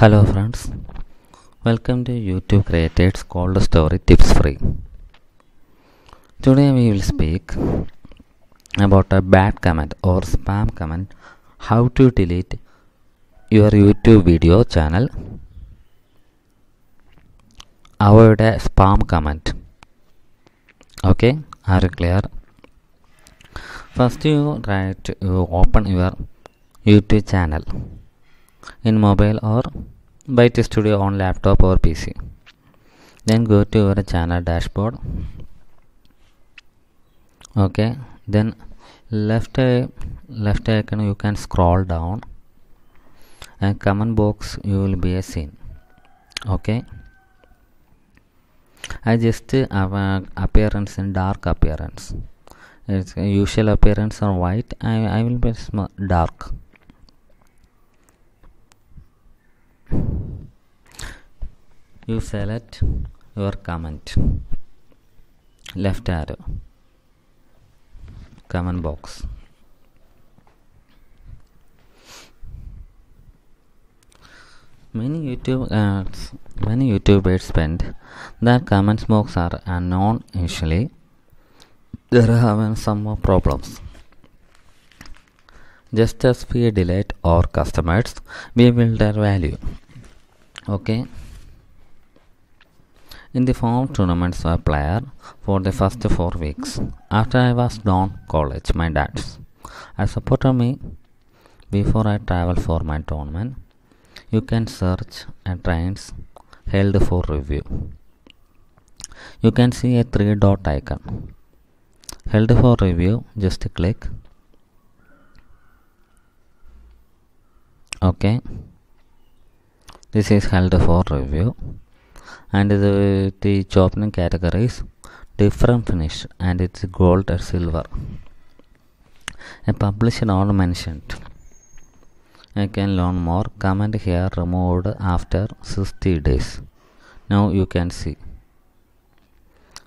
Hello friends, welcome to YouTube Creators Cold Story Tips Free. Today we will speak about a bad comment or spam comment, how to delete your YouTube video channel. Avoid a spam comment. Okay, are you clear? First you write you open your YouTube channel in mobile or Byte Studio on laptop or PC. Then go to your channel dashboard. Okay, then left left icon you can scroll down and comment box you will be a seen. Okay. I just uh, appearance in dark appearance. Its usual appearance are white. I, I will be dark. You select your comment. Left arrow. Comment box. Many youtube ads many youtubers spend their comments box are unknown initially. There are having some more problems. Just as we delete our customers we build their value. Okay in the form tournaments a player for the first four weeks. After i was done college my dads I supported me before i travel for my tournament. You can search and trains held for review. You can see a three dot icon. Held for review just click. Okay. This is held for review and the, the chopping categories different finish and it's gold or silver. A publisher all mentioned. I can learn more. Comment here removed after 60 days. Now you can see.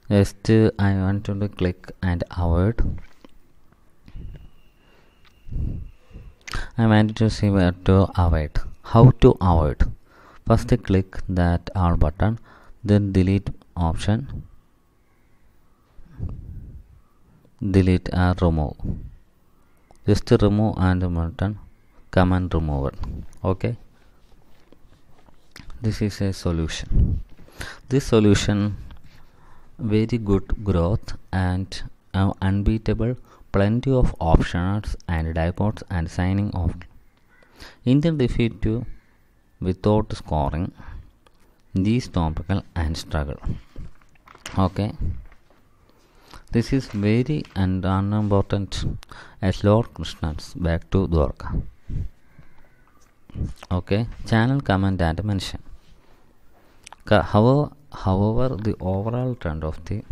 Just uh, I want to click and avoid. I want to see where to avoid. How to avoid first click that R button then delete option. Delete or remove. Just remove and button command remover okay? This is a solution. This solution very good growth and uh, unbeatable plenty of options and dicodes and signing off. Indian defeat to without scoring these topical and struggle. Okay. This is very and unimportant. As lord krishna's back to dwarka. Okay. Channel comment and mention. However however the overall trend of the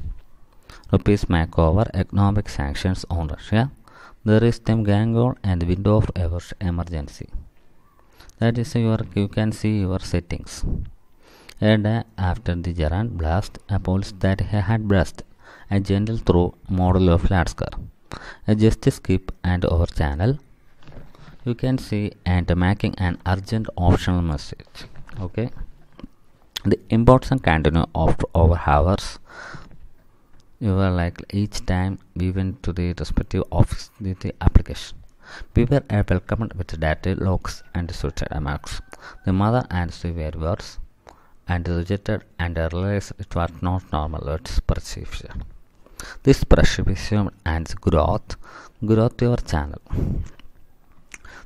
rupees makeover economic sanctions on russia. There is gang war and window of emergency that is your you can see your settings a day after the Jaran blast, a police that he had blast a gentle throw model of Latsker. A uh, just skip and over channel. You can see and making an urgent optional message. Okay. The important continue after over hours. You are like each time we went to the respective office with the application. We were welcomed with data logs and switched marks. The mother and were words and rejected and realized it was not normal its perception. This perception and growth growth your channel.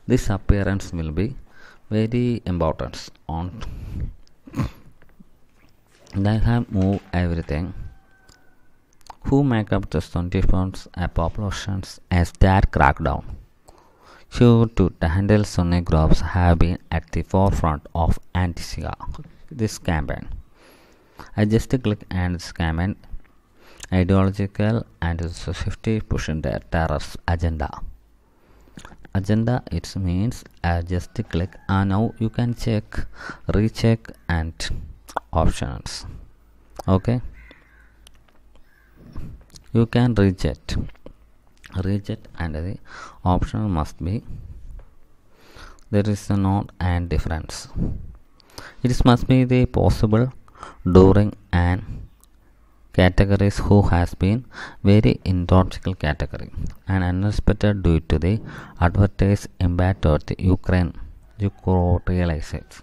This appearance will be very important on they have moved everything. Who make up the 20 pounds a populations as that crackdown? Sure to handle Sunni groups have been at the forefront of anti this campaign. I just click and this campaign ideological and safety pushing the terrorist agenda. Agenda it means I just click and now you can check, recheck and options. Okay. You can reject. Reject and the option must be. There is a note and difference. It must be the possible during an categories who has been very intoxical category and unexpected due to the advertised impact of the Ukraine. You could realize it.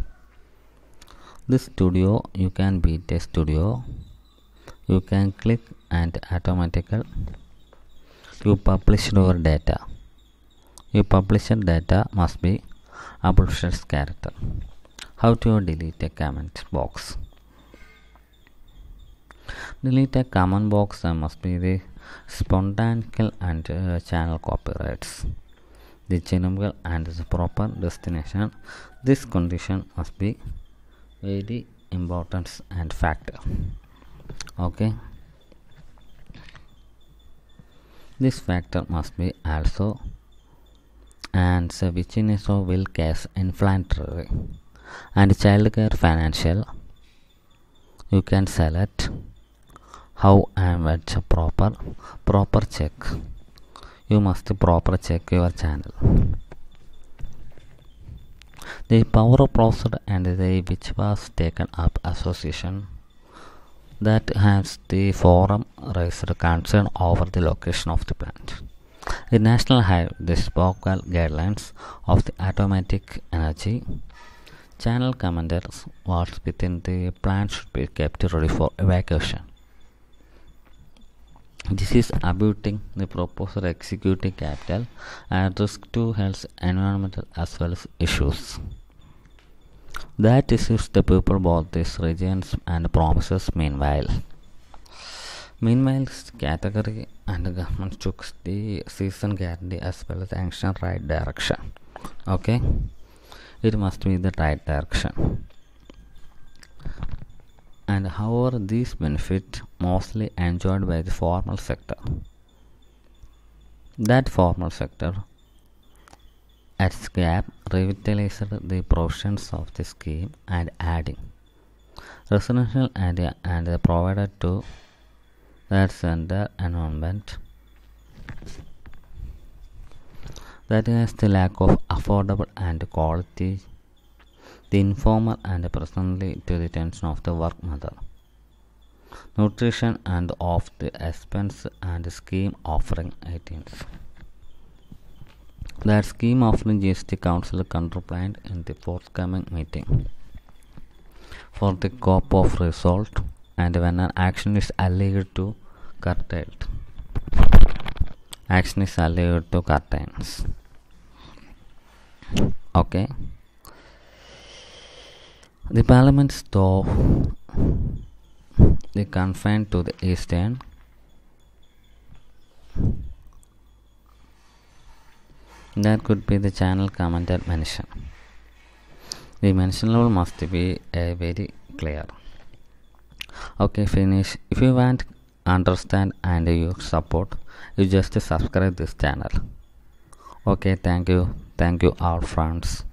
This studio you can beat a studio. You can click and automatically you publish your data. Your published data must be publisher's character. How to delete a comment box? Delete a comment box must be the spontaneous and uh, channel copyrights. The genomical and the proper destination. This condition must be very important and factor. Okay this factor must be also and which is so will case inflammatory and child care financial. You can select how and what's proper. Proper check. You must proper check your channel. The power processed and the which was taken up association that has the forum raised concern over the location of the plant the national have the vocal guidelines of the automatic energy channel commanders was within the plant should be kept ready for evacuation this is abutting the proposed executive capital and risk to health, environmental as well as issues. That issues the people both these regions and promises meanwhile. Meanwhile, category and the government took the season guarantee as well as action right direction. Okay, it must be the right direction and however these benefits mostly enjoyed by the formal sector that formal sector at SCAP revitalized the provisions of the scheme and adding residential area and provided to that center environment that is the lack of affordable and quality the informal and personally to the tension of the work mother. Nutrition and of the expense and scheme offering 18th. That scheme offering GST Council counterplan in the forthcoming meeting for the cop of result and when an action is alleged to curtailed. Action is alleged to curtains. Okay. The parliament, though they confined to the eastern that could be the channel commented mention. The mention level must be a very clear. Okay, finish. If you want understand and you support, you just subscribe this channel. Okay, thank you. Thank you all friends.